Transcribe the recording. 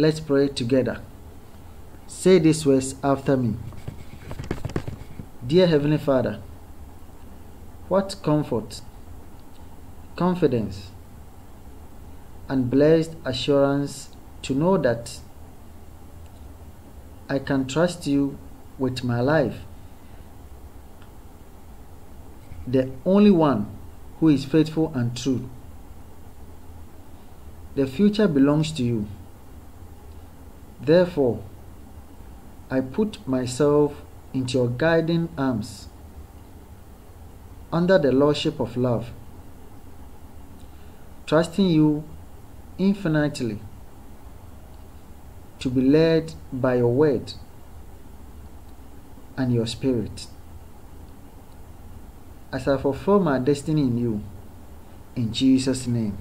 Let's pray together. Say these words after me. Dear Heavenly Father, what comfort, confidence, and blessed assurance to know that I can trust you with my life, the only one who is faithful and true. The future belongs to you. Therefore, I put myself into your guiding arms under the lordship of love, trusting you infinitely to be led by your word and your spirit. As I fulfill my destiny in you, in Jesus' name.